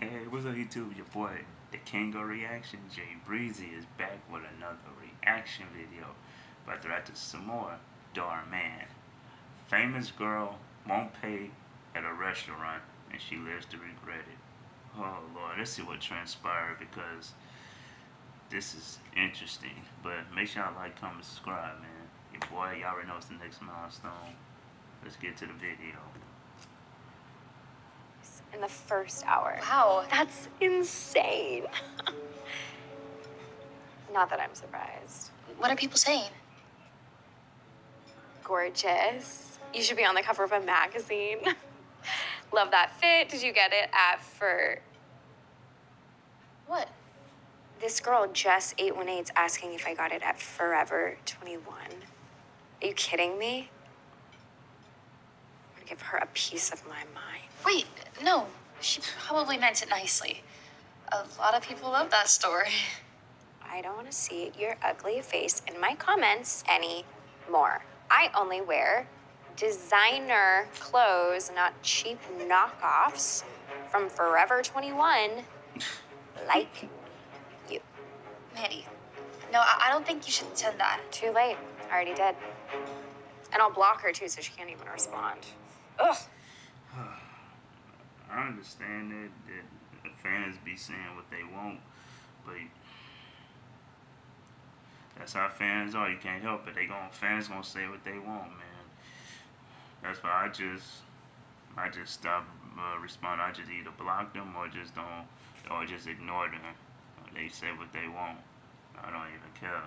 Hey, what's up YouTube? Your boy, the Kingo Reaction, Jay Breezy is back with another reaction video. But throughout this some more, Dhar Mann. Famous girl won't pay at a restaurant and she lives to regret it. Oh Lord, let's see what transpired because this is interesting. But make sure y'all like, comment, subscribe, man. Your boy, y'all already know it's the next milestone. Let's get to the video. In the first hour. Wow. That's insane. Not that I'm surprised. What are people saying? Gorgeous. You should be on the cover of a magazine. Love that fit. Did you get it at for What? this girl Jess 818's asking if I got it at Forever 21. Are you kidding me? I'm gonna give her a piece of my mind. Wait, no. She probably meant it nicely. A lot of people love that story. I don't want to see your ugly face in my comments anymore. I only wear designer clothes, not cheap knockoffs from Forever 21, like you. Mandy, no, I I don't think you should send that. Too late. I already did. And I'll block her too so she can't even respond. Ugh. I understand that, that the fans be saying what they want, but that's how fans are. You can't help it. They gon' fans gonna say what they want, man. That's why I just I just stop uh, responding. I just either block them or just don't or just ignore them. They say what they want. I don't even care.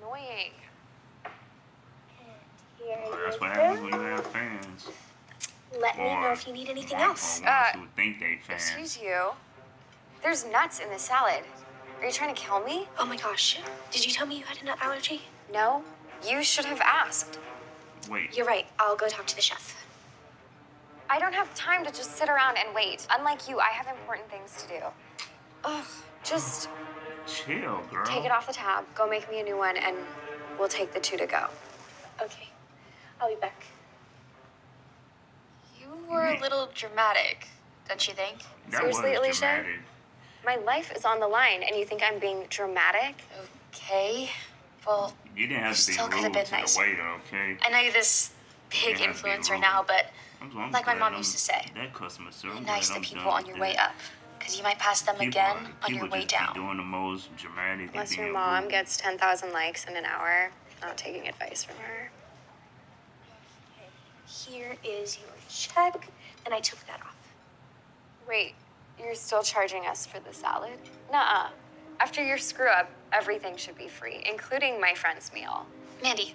Annoying. Here But you that's what happens when you have fans. Let me know if you need anything else. Uh, who think they fans. Excuse you. There's nuts in the salad. Are you trying to kill me? Oh my gosh. Did you tell me you had a nut allergy? No. You should have asked. Wait. You're right. I'll go talk to the chef. I don't have time to just sit around and wait. Unlike you, I have important things to do. Ugh. Just Chill, girl. take it off the tab, go make me a new one, and we'll take the two to go. Okay. I'll be back. You were a mm. little dramatic, don't you think? That Seriously, was Alicia? dramatic. My life is on the line, and you think I'm being dramatic? Okay. Well, You didn't have to be still could have rude been to the waiter, okay? I know you're this big You have to be influencer now, but I'm, I'm like my mom I'm- used to say, that customer service. be nice to people on your way that. up. Because you might pass them People again on your way down. doing the most dramatic. Unless your mom gets 10,000 likes in an hour, not taking advice from her. Here is your check, and I took that off. Wait, you're still charging us for the salad? Nuh-uh. After your screw up, everything should be free, including my friend's meal. Mandy,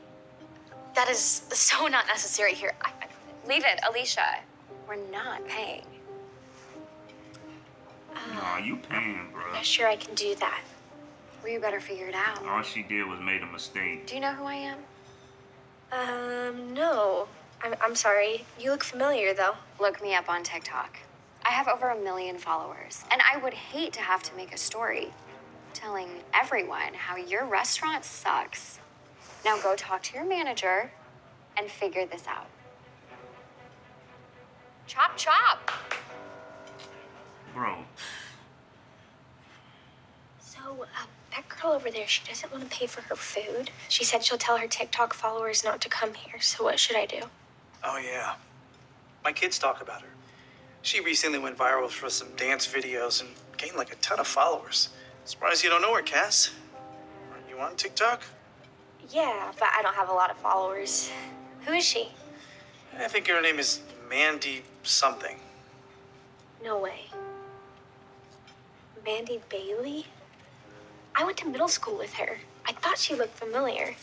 that is so not necessary here. I, I, Leave it, Alicia. We're not paying. Nah, you paying, bro. I'm not sure I can do that. Well, you better figure it out. All she did was made a mistake. Do you know who I am? Um, no. I'm, I'm sorry. You look familiar, though. Look me up on TikTok. I have over a million followers, and I would hate to have to make a story telling everyone how your restaurant sucks. Now go talk to your manager and figure this out. Chop, chop. Bro, So, uh, that girl over there, she doesn't want to pay for her food. She said she'll tell her TikTok followers not to come here. So, what should I do? Oh, yeah. My kids talk about her. She recently went viral for some dance videos and gained like a ton of followers. Surprised you don't know her, Cass. Aren't you on TikTok? Yeah, but I don't have a lot of followers. Who is she? I think her name is Mandy something. No way. Mandy Bailey? I went to middle school with her. I thought she looked familiar.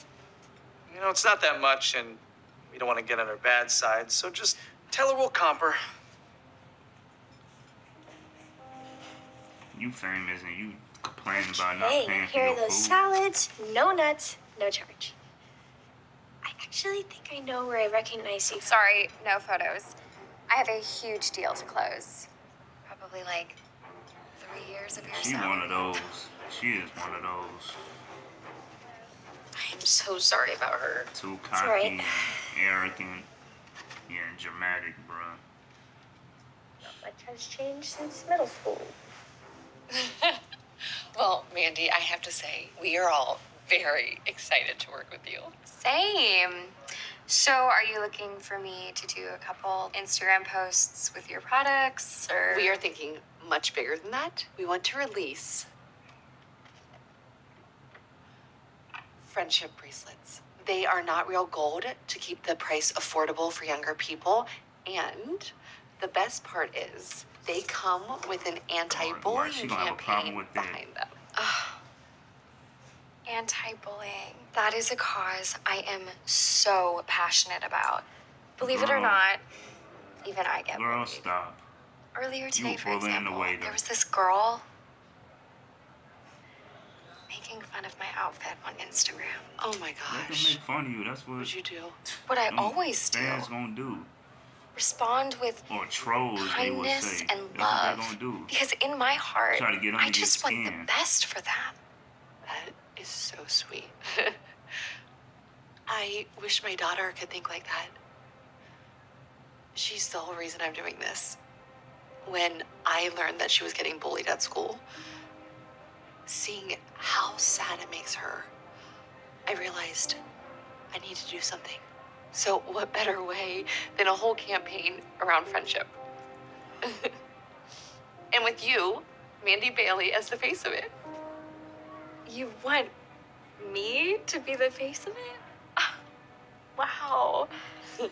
You know, it's not that much, and we don't want to get on her bad side, so just tell her we'll comp her. you famous and you complaining about not Hey, paying for here your are those food. salads. No nuts, no charge. I actually think I know where I recognize you. Sorry, no photos. I have a huge deal to close. Probably like three years of your She salary. one of those. She is one of those. I'm so sorry about her. Too all right. cocky, and arrogant, yeah, and dramatic, bro. Not much has changed since middle school. Well, Mandy, I have to say, we are all very excited to work with you. Same. So, are you looking for me to do a couple Instagram posts with your products, or We are thinking much bigger than that. We want to release friendship bracelets. They are not real gold to keep the price affordable for younger people. And the best part is they come with an anti-bullying she gonna have a problem campaign behind them. anti-bullying? That is a cause I am so passionate about. Believe it or not, even I get Girl, bullied. stop. Earlier today, for bullying the example, there was this girl making fun of my outfit on Instagram. Oh my Let them gosh. make fun of you. That's what What'd you do? What I them always do: fans gonna do. respond with Or trolls, they would kindness say. and That's love. what they gonna do. Because in my heart, Try to get I just want the best for them. That is so sweet. I wish my daughter could think like that. She's the whole reason I'm doing this. When I learned that she was getting bullied at school, seeing how sad it makes her, I realized I need to do something. So, what better way than a whole campaign around friendship? and with you, Mandy Bailey, as the face of it. You want me to be the face of it? Wow.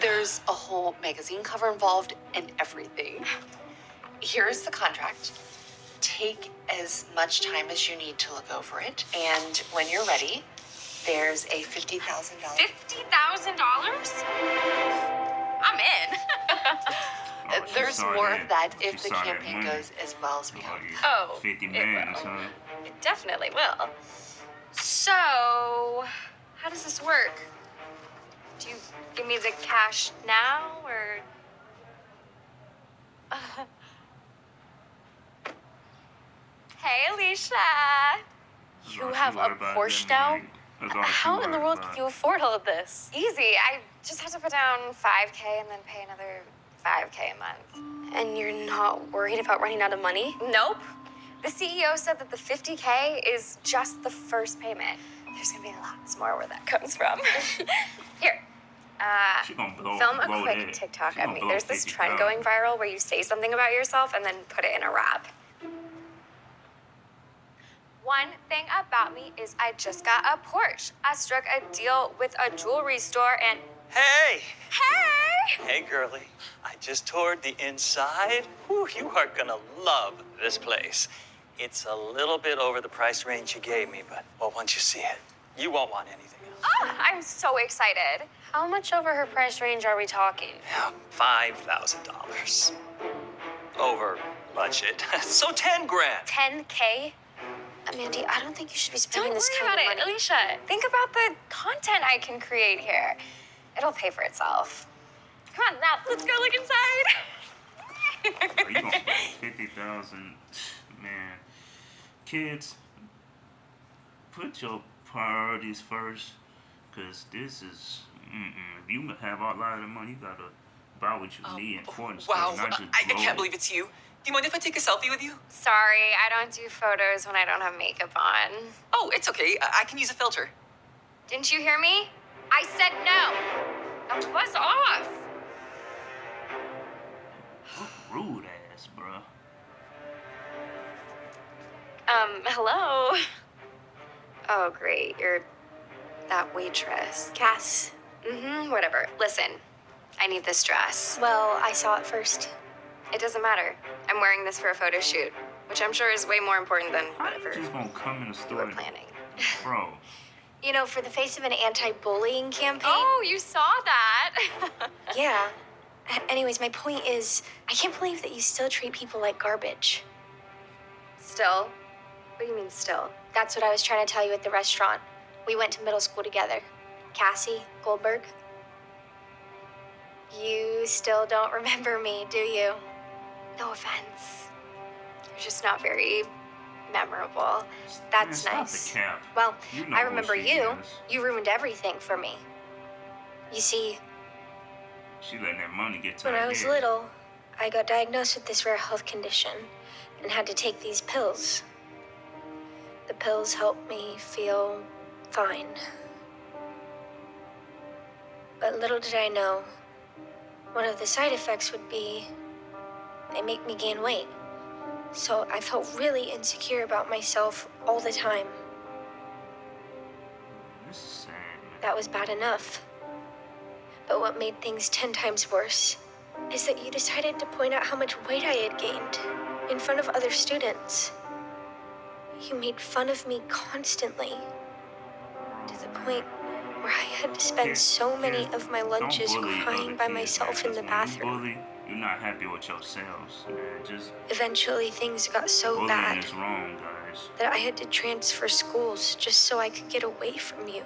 There's a whole magazine cover involved and everything. Here's the contract. Take as much time as you need to look over it, and when you're ready, there's a $50,000. Fifty thousand dollars? I'm in. Oh, There's more of that She if the saw campaign goes as well as we Oh, hope. yeah. Oh, 50 it bands, will. huh? It definitely will. So, how does this work? Do you give me the cash now, or? hey, Alicia. You have a Porsche now? How in the world can you afford all of this? Easy. I just have to put down 5K and then pay another 5K a month. And you're not worried about running out of money? Nope. The CEO said that the 50K is just the first payment. There's gonna be lots more where that comes from. Here. Uh, blow, film a quick that. TikTok of me. There's this trend going viral where you say something about yourself and then put it in a rap. One thing about me is I just got a Porsche. I struck a deal with a jewelry store and Hey! hey! Hey, girlie. I just toured the inside. Whew, you are gonna love this place. It's a little bit over the price range you gave me, but well, once you see it, you won't want anything else. Oh, I'm so excited. How much over her price range are we talking? Yeah, Five thousand dollars. Over budget. so ten grand. 10K? Mandy, I don't think you should be Don't spending worry this about kind it, of money. Alicia. Think about the content I can create here. It'll pay for itself. Come on, now let's go look inside. Are you gonna pay 50000 Man. Kids, put your priorities first. Because this is. Mm-mm. If you have a lot of money, you gotta buy what you oh, need. Important Wow, stuff, not just I, I can't believe it's you. Do you mind if I take a selfie with you? Sorry, I don't do photos when I don't have makeup on. Oh, it's okay. I, I can use a filter. Didn't you hear me? I said no. Now was off. Rude ass, bruh. Um, hello. Oh, great. You're that waitress. Cass, Mm-hmm, whatever. Listen, I need this dress. well, I saw it first. It doesn't matter. I'm wearing this for a photo shoot, which I'm sure is way more important than How whatever just gonna come in the store? we're planning. Bro, You know, for the face of an anti-bullying campaign. Oh, you saw that. Yeah. Anyways, my point is, I can't believe that you still treat people like garbage. still? What do you mean still? That's what I was trying to tell you at the restaurant. We went to middle school together. Cassie Goldberg. You still don't remember me, do you? No offense. You're just not very memorable. That's nice. Stop the cap. Well, You know I remember you. is. You ruined everything for me. You see, She letting that money get to when I was head. little, I got diagnosed with this rare health condition and had to take these pills. The pills helped me feel fine. But little did I know, one of the side effects would be they make me gain weight. So I felt really insecure about myself all the time. This is sad, man. That was bad enough. But what made things ten times worse is that you decided to point out how much weight I had gained in front of other students. You made fun of me constantly to the point where I had to spend so many of my lunches crying by myself in the bathroom. You're not happy with yourselves, man. Just Eventually, things got so bullying bad is wrong, guys. that I had to transfer schools just so I could get away from you.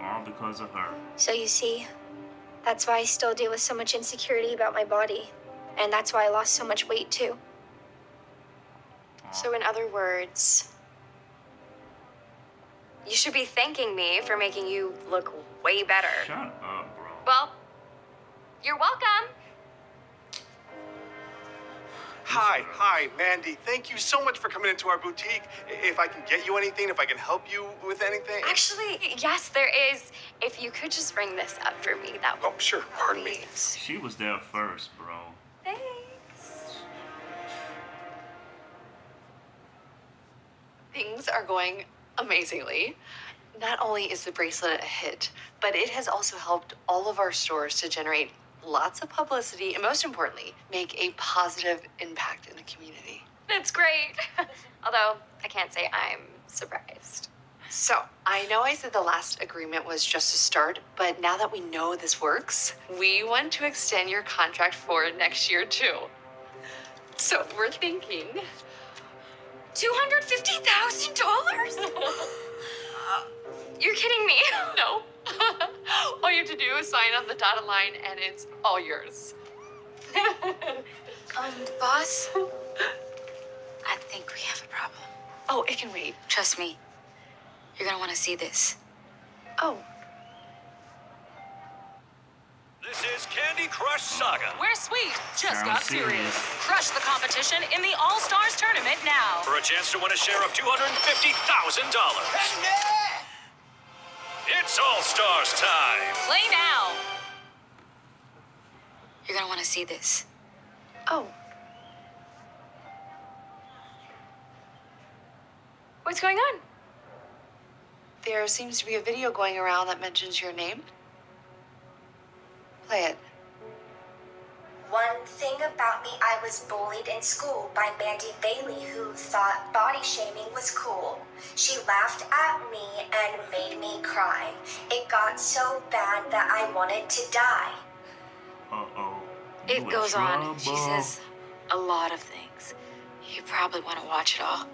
All because of her. So you see, that's why I still deal with so much insecurity about my body. And that's why I lost so much weight too. So, in other words, you should be thanking me for making you look way better. Shut up, bro. Well, you're welcome. Hi, hi, Mandy. Thank you so much for coming into our boutique. If I can get you anything, if I can help you with anything. Actually, yes, there is. If you could just bring this up for me, that would Oh, sure. Pardon me. She was there first, bro. Thanks. Things are going amazingly. Not only is the bracelet a hit, but it has also helped all of our stores to generate lots of publicity and, most importantly, make a positive impact in the community. That's great. Although, I can't say I'm surprised. So, I know I said the last agreement was just a start, but now that we know this works, we want to extend your contract for next year too. So, we're thinking $250,000? You're kidding me. no. All you have to do is sign on the dotted line and it's all yours. Um, boss? I think we have a problem. Oh, it can wait. Trust me. You're gonna wanna see this. Oh, This is Candy Crush Saga. We're sweet, just got serious. serious. Crush the competition in the All Stars tournament now. For a chance to win a share of $250,000. It's All Stars time. Play now. You're gonna wanna see this. oh. What's going on? There seems to be a video going around that mentions your name. Play it. One thing about me, I was bullied in school by Mandy Bailey, who thought body shaming was cool. She laughed at me and made me cry. It got so bad that I wanted to die. Uh oh. It goes on. She says a lot of things. You probably wanna watch it all.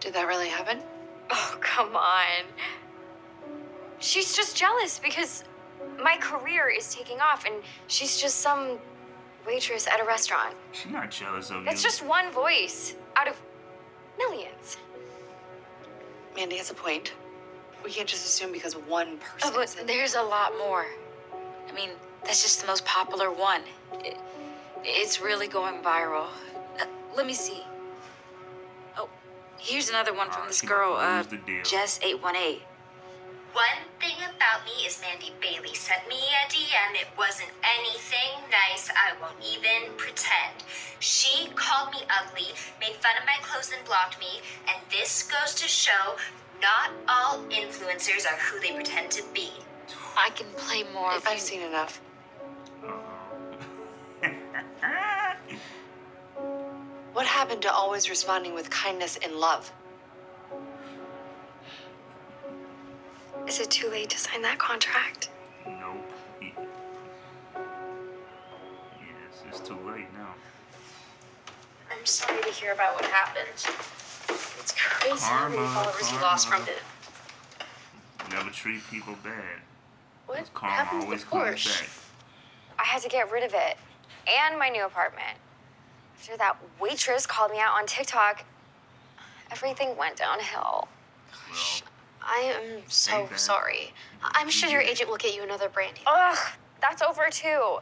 Did that really happen? Oh, come on. She's just jealous because my career is taking off and she's just some waitress at a restaurant. She's not jealous of That's you. just one voice out of millions. Mandy has a point. We can't just assume because one person. Oh, but is there's a lot more. I mean, that's just the most popular one. It, it's really going viral. Uh, let me see. Oh, here's another one from Ah, this girl, uh, lose the deal. Jess818. One thing about me is Mandy Bailey sent me a DM. It wasn't anything nice. I won't even pretend. She called me ugly, made fun of my clothes, and blocked me. And this goes to show not all influencers are who they pretend to be. I can play more if I've seen enough. What happened to always responding with kindness and love? Is it too late to sign that contract? nope. Yes, it's too late now. I'm sorry to hear about what happened. It's crazy how many Karma, followers you lost from it. Never treat people bad. What Karma happened to always the Porsche? back. I had to get rid of it and my new apartment. After that waitress called me out on TikTok, everything went downhill. Well, I am so that. sorry. I'm sure your agent will get you another brand new. Ugh, that's over too.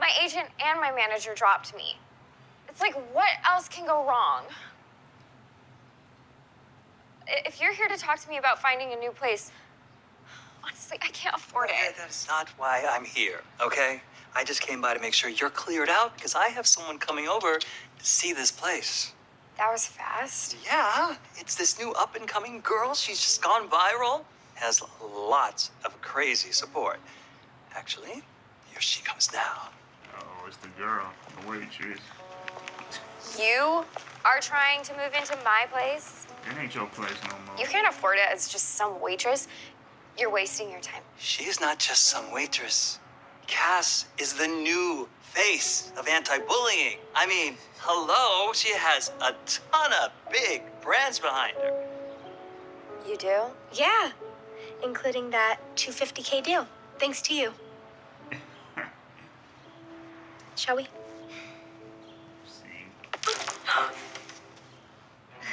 My agent and my manager dropped me. It's like, what else can go wrong? If you're here to talk to me about finding a new place, honestly, I can't afford Yeah, it. That's not why I'm here, okay? I just came by to make sure you're cleared out because I have someone coming over to see this place. That was fast. Yeah, it's this new up and coming girl. She's just gone viral. Has lots of crazy support. Actually, here she comes now. Oh, it's the girl, the waitress. You are trying to move into my place? It ain't your place no more. You can't afford it as just some waitress. You're wasting your time. She's not just some waitress. Cass is the new face of anti bullying. I mean, hello, she has a ton of big brands behind her. You do? Yeah, including that 250k deal. Thanks to you. Shall we?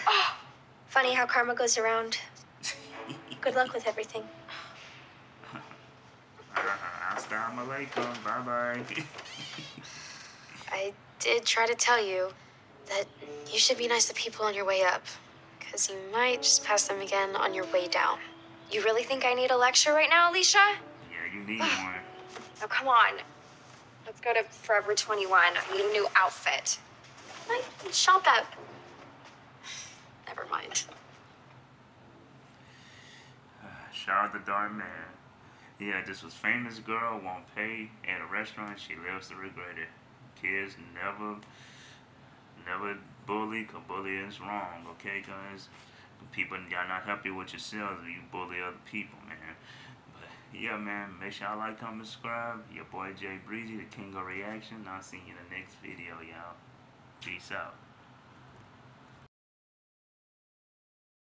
Oh, funny how karma goes around. Good luck with everything. Uh, Assalamu alaikum. Bye bye. I did try to tell you that you should be nice to people on your way up, because you might just pass them again on your way down. You really think I need a lecture right now, Alicia? yeah, you need one. Oh, come on. Let's go to Forever 21. I need a new outfit. I can shop at. Never mind. Shout out to Dhar Mann. Yeah, this was famous girl won't pay at a restaurant. She lives to regret it. Kids never, never bully. Cause bullying is wrong. Okay, guys. People, y'all not happy with yourselves when you bully other people, man. But yeah, man. Make sure y'all like, comment, subscribe. Your boy Jay Breezy, the King of Reaction. I'll see you in the next video, y'all. Peace out.